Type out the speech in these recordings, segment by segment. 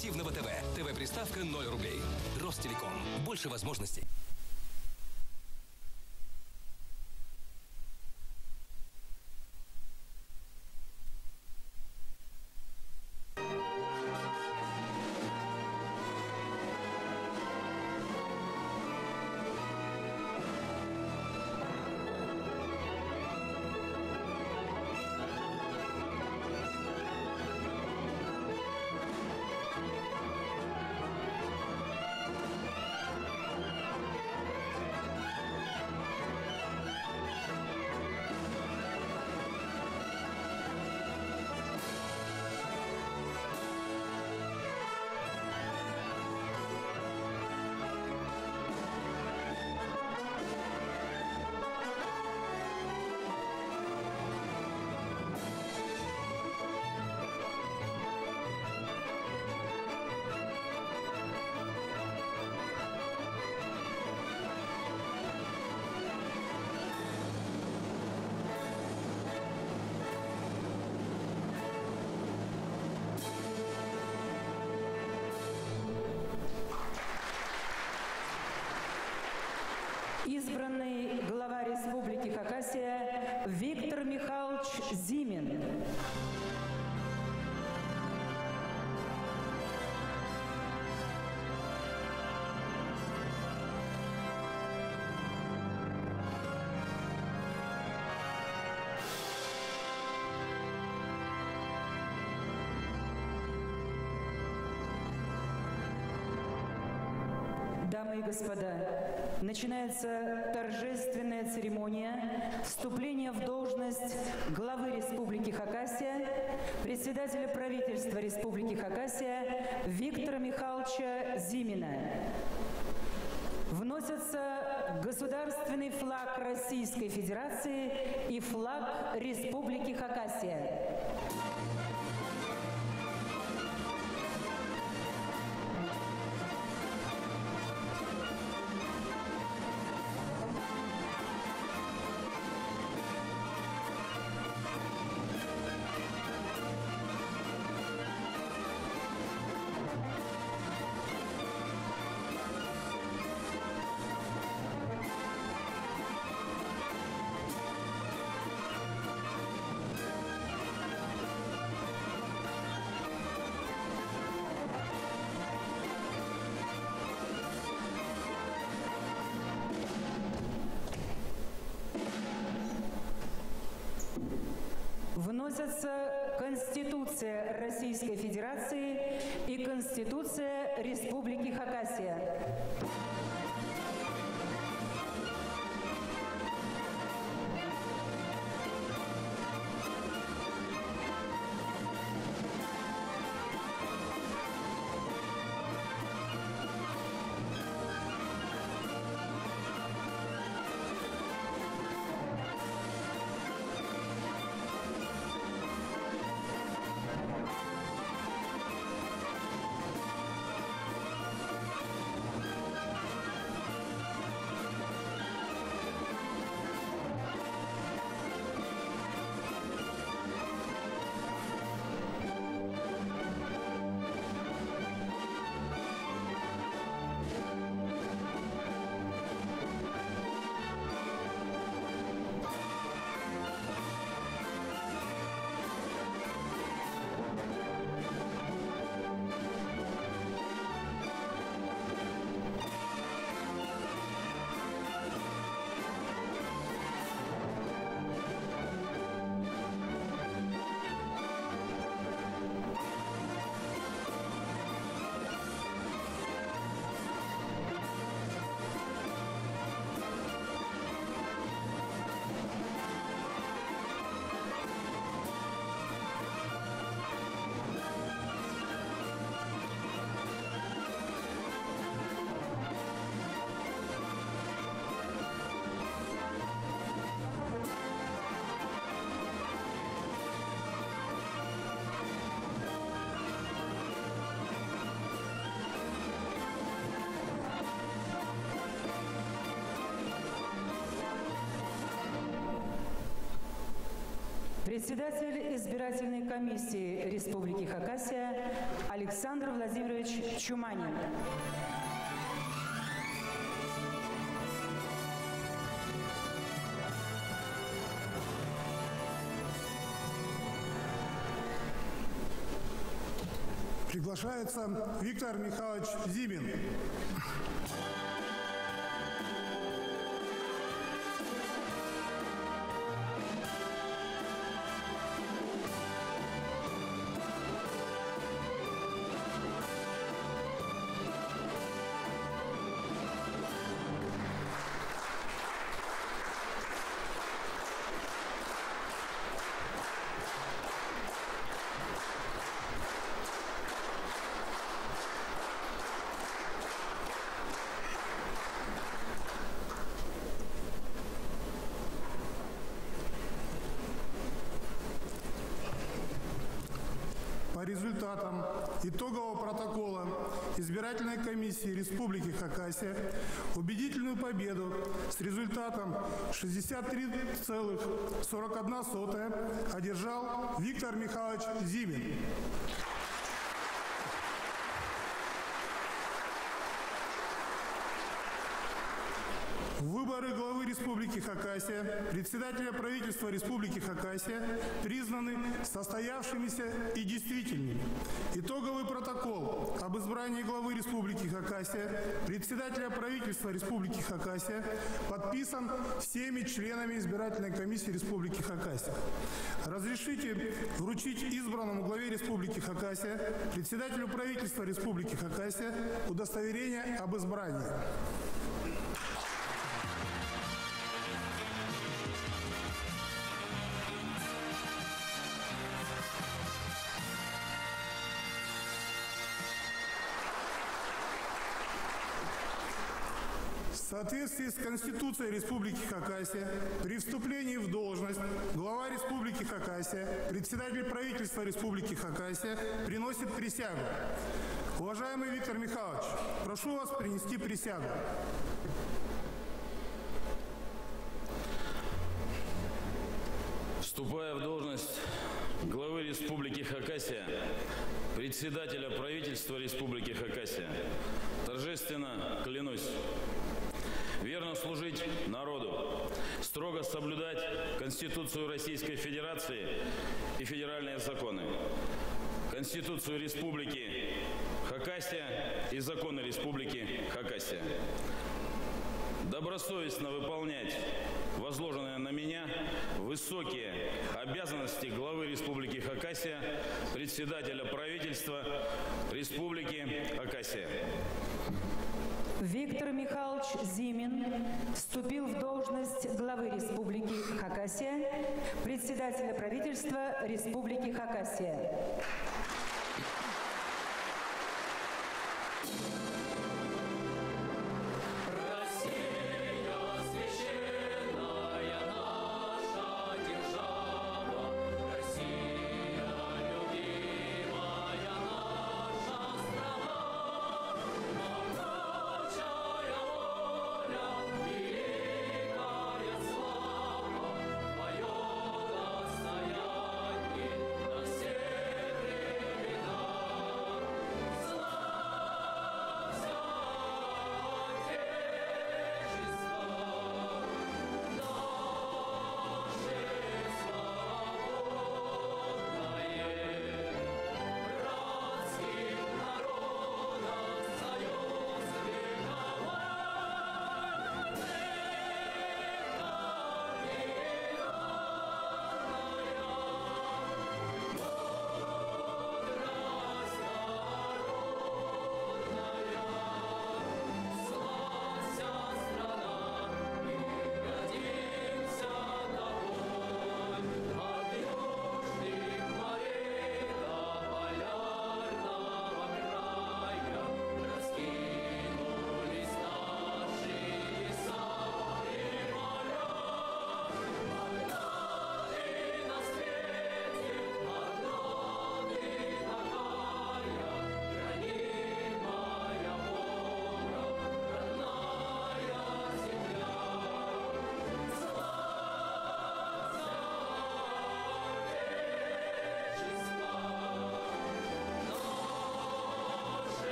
активного ТВ. ТВ-приставка 0 рублей. Ростелеком. Больше возможностей. Дамы и господа, начинается торжественная церемония вступления в должность главы Республики Хакасия, председателя правительства Республики Хакасия Виктора Михайловича Зимина. Вносятся государственный флаг Российской Федерации и флаг Республики Хакасия. Вносятся Конституция Российской Федерации и Конституция Республики Хакасия. Председатель избирательной комиссии Республики Хакасия Александр Владимирович Чуманин. Приглашается Виктор Михайлович Зимин. Результатам итогового протокола избирательной комиссии Республики Хакасия убедительную победу с результатом 63,41 одержал Виктор Михайлович Зимин. Выборы главы Республики Хакасия, председателя правительства Республики Хакасия признаны состоявшимися и действительными. Итоговый протокол об избрании главы Республики Хакасия, председателя правительства Республики Хакасия подписан всеми членами избирательной комиссии Республики Хакасия. Разрешите вручить избранному главе Республики Хакасия, председателю правительства Республики Хакасия удостоверение об избрании. Соответствии с Конституцией Республики Хакасия, при вступлении в должность глава Республики Хакасия, председатель правительства Республики Хакасия приносит присягу. Уважаемый Виктор Михайлович, прошу вас принести присягу. Вступая в должность главы Республики Хакасия, председателя правительства Республики Хакасия, торжественно клянусь верно служить народу, строго соблюдать Конституцию Российской Федерации и федеральные законы, Конституцию Республики Хакасия и законы Республики Хакасия. Добросовестно выполнять возложенные на меня высокие обязанности главы Республики Хакасия, председателя правительства Республики Хакасия. Виктор Михайлович Зимин вступил в должность главы Республики Хакасия, председателя правительства Республики Хакасия.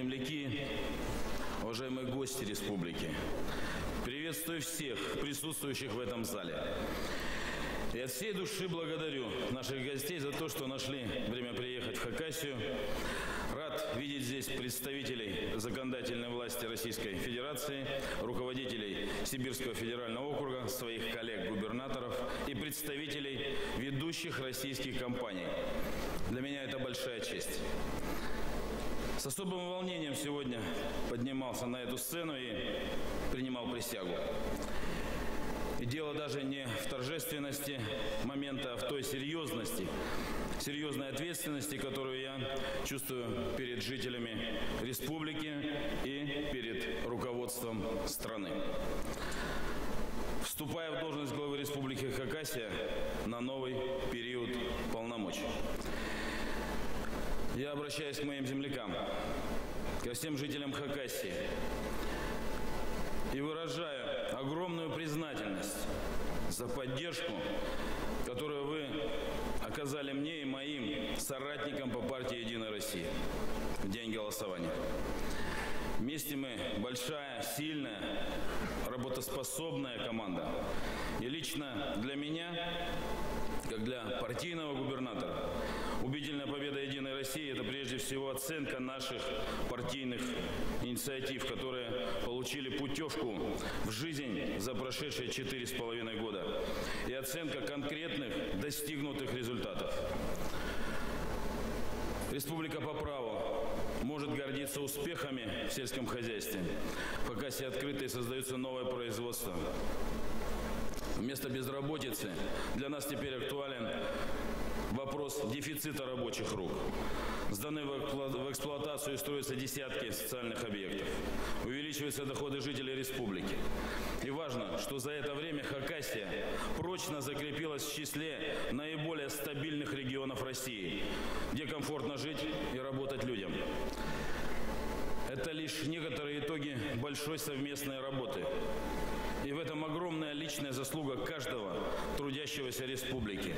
Земляки, уважаемые гости республики. Приветствую всех присутствующих в этом зале. И от всей души благодарю наших гостей за то, что нашли время приехать в Хакасию. Рад видеть здесь представителей законодательной власти Российской Федерации, руководителей Сибирского федерального округа, своих коллег-губернаторов и представителей ведущих российских компаний. Для меня это большая честь. С особым волнением сегодня поднимался на эту сцену и принимал присягу. И дело даже не в торжественности момента, а в той серьезности, серьезной ответственности, которую я чувствую перед жителями республики и перед руководством страны. Вступая в должность главы Республики Хакасия на новый период полномочий. Я обращаюсь к моим землякам, ко всем жителям Хакасии и выражаю огромную признательность за поддержку, которую вы оказали мне и моим соратникам по партии «Единая Россия» в день голосования. Вместе мы большая, сильная, работоспособная команда. И лично для меня, как для партийного губернатора, убедительная победа «Единой России» – это прежде всего оценка наших партийных инициатив, которые получили путевку в жизнь за прошедшие четыре с половиной года, и оценка конкретных достигнутых результатов. Республика по праву может гордиться успехами в сельском хозяйстве. Пока все открыто и создается новое производство. Вместо безработицы для нас теперь актуален вопрос дефицита рабочих рук. Сданы в эксплуатацию и строятся десятки социальных объектов. Увеличиваются доходы жителей республики. И важно, что за это время Хакасия прочно закрепилась в числе наиболее стабильных регионов России, где комфортно жить и работать людям. Это лишь некоторые итоги большой совместной работы. В этом огромная личная заслуга каждого трудящегося республики,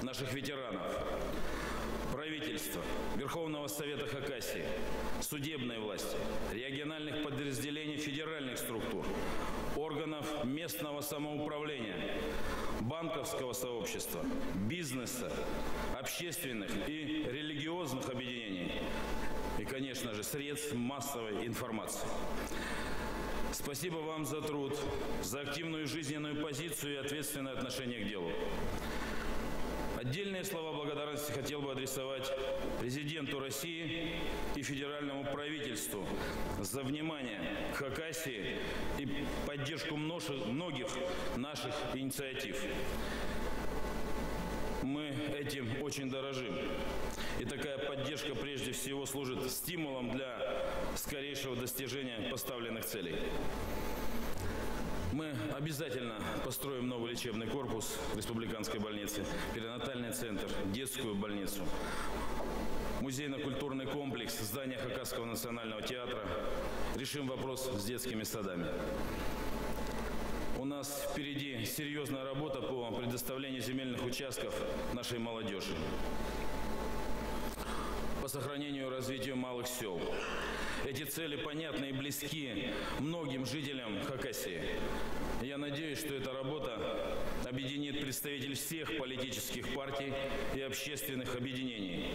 наших ветеранов, правительства, Верховного Совета Хакасии, судебной власти, региональных подразделений федеральных структур, органов местного самоуправления, банковского сообщества, бизнеса, общественных и религиозных объединений и, конечно же, средств массовой информации. Спасибо вам за труд, за активную жизненную позицию и ответственное отношение к делу. Отдельные слова благодарности хотел бы адресовать президенту России и федеральному правительству за внимание к Хакасии и поддержку многих наших инициатив. Мы этим очень дорожим. И такая поддержка прежде всего служит стимулом для скорейшего достижения поставленных целей. Мы обязательно построим новый лечебный корпус республиканской больницы, перинатальный центр, детскую больницу, музейно-культурный комплекс, здание Хакасского национального театра. Решим вопрос с детскими садами. Нас впереди серьезная работа по предоставлению земельных участков нашей молодежи по сохранению и развитию малых сел. Эти цели понятны и близки многим жителям Хакасии. Я надеюсь, что эта работа объединит представителей всех политических партий и общественных объединений.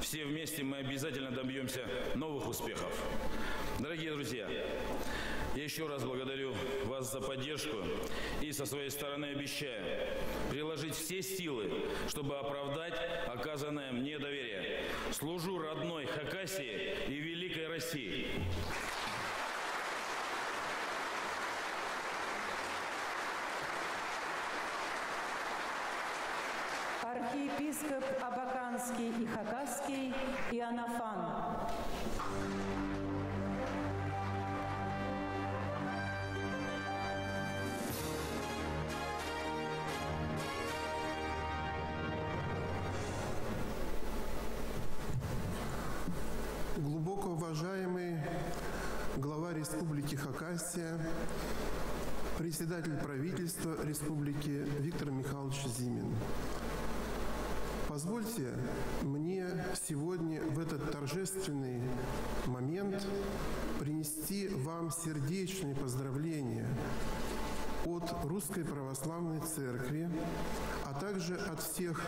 Все вместе мы обязательно добьемся новых успехов. Дорогие друзья, я еще раз благодарю вас за поддержку и со своей стороны обещаю приложить все силы, чтобы оправдать оказанное мне доверие. Служу родной Хакасии и великой России. Архиепископ Абаканский и Хакасский Иоаннафан. Хакасия, председатель правительства Республики Виктор Михайлович Зимин. Позвольте мне сегодня в этот торжественный момент принести вам сердечные поздравления от Русской Православной Церкви, а также от всех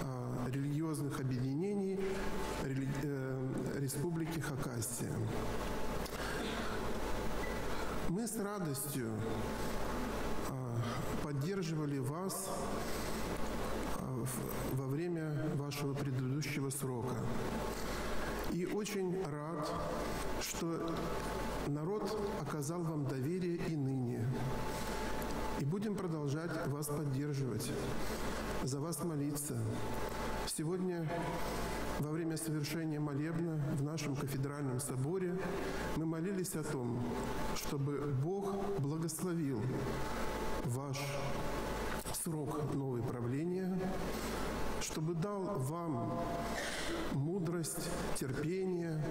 э, религиозных объединений э, Республики Хакасия. Мы с радостью э, поддерживали вас во время вашего предыдущего срока. И очень рад, что народ оказал вам доверие и ныне. И будем продолжать вас поддерживать, за вас молиться. Сегодня во время совершения молебна в нашем кафедральном соборе мы молились о том, чтобы Бог благословил ваш срок новой правления, чтобы дал вам мудрость, терпение.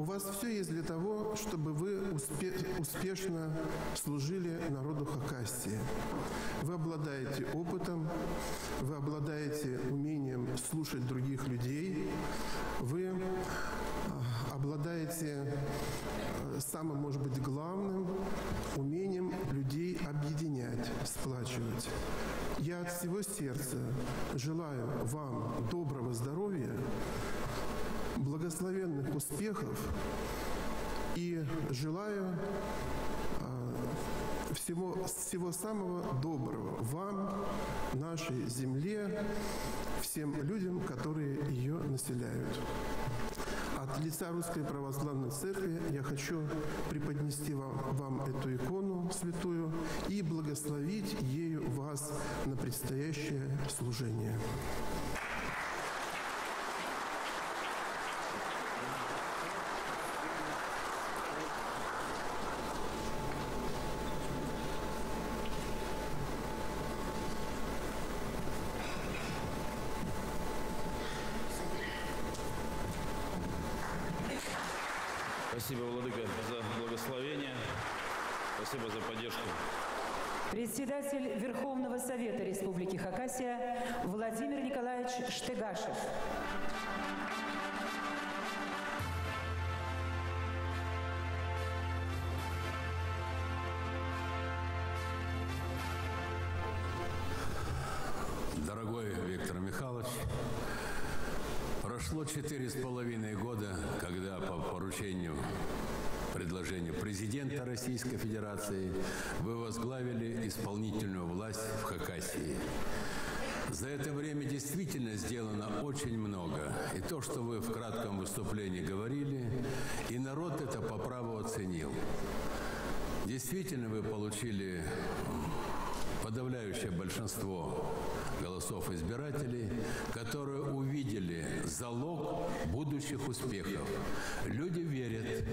У вас все есть для того, чтобы вы успе успешно служили народу Хакасии. Вы обладаете опытом, вы обладаете умением слушать других людей, вы а, обладаете э, самым, может быть, главным умением людей объединять, сплачивать. Я от всего сердца желаю вам доброго здоровья, благословенных успехов и желаю а, всего, всего самого доброго вам, нашей земле, всем людям, которые ее населяют. От лица Русской Православной Церкви я хочу преподнести вам, вам эту икону святую и благословить ею вас на предстоящее служение. Спасибо, Владыка, за благословение. Спасибо за поддержку. Председатель Верховного Совета Республики Хакасия Владимир Николаевич Штыгашев. Дорогой Виктор Михайлович, прошло четыре с половиной года, по поручению предложению президента Российской Федерации вы возглавили исполнительную власть в Хакасии. За это время действительно сделано очень много. И то, что вы в кратком выступлении говорили, и народ это по праву оценил. Действительно, вы получили подавляющее большинство голосов избирателей, которые увидели залог будущих успехов. Люди верят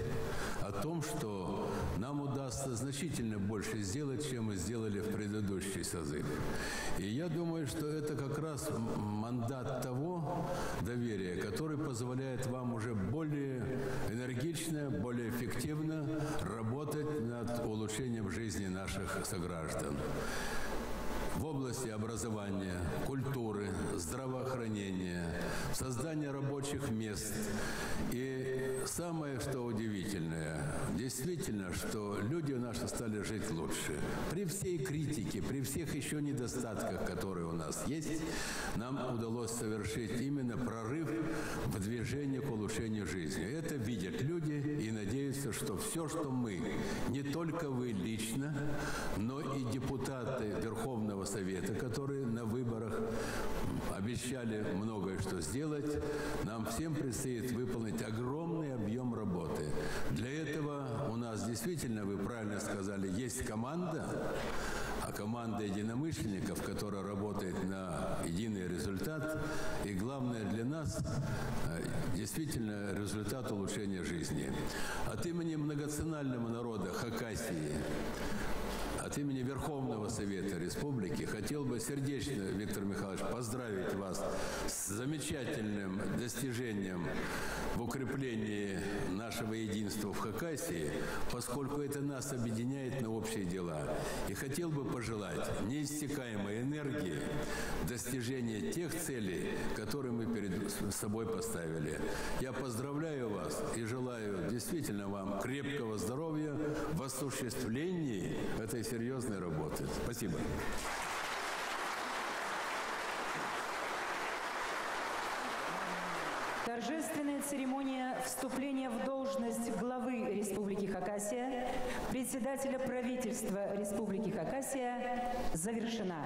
о том, что нам удастся значительно больше сделать, чем мы сделали в предыдущий созыв. И я думаю, что это как раз мандат того доверия, который позволяет вам уже более энергично, более эффективно работать над улучшением жизни наших сограждан области образования, культуры, здравоохранения, создания рабочих мест. И самое, что удивительное, действительно, что люди наши стали жить лучше. При всей критике, при всех еще недостатках, которые у нас есть, нам удалось совершить именно прорыв в движении к улучшению жизни. Это видят люди и надеются, что все, что мы, не только вы лично, но и депутаты Верховного Совета, которые на выборах обещали многое что сделать, нам всем предстоит выполнить работы. Для этого у нас действительно, вы правильно сказали, есть команда, а команда единомышленников, которая работает на единый результат. И главное для нас э, действительно результат улучшения жизни. От имени многонационального народа Хакасии от имени Верховного Совета Республики хотел бы сердечно, Виктор Михайлович, поздравить вас с замечательным достижением в укреплении нашего единства в Хакасии, поскольку это нас объединяет на общие дела. И хотел бы пожелать неиссякаемой энергии достижения тех целей, которые мы перед собой поставили. Я поздравляю вас и желаю действительно вам крепкого здоровья в осуществлении этой серьезной работы. Спасибо. Торжественная церемония вступления в должность главы Республики Хакасия, председателя правительства Республики Хакасия завершена.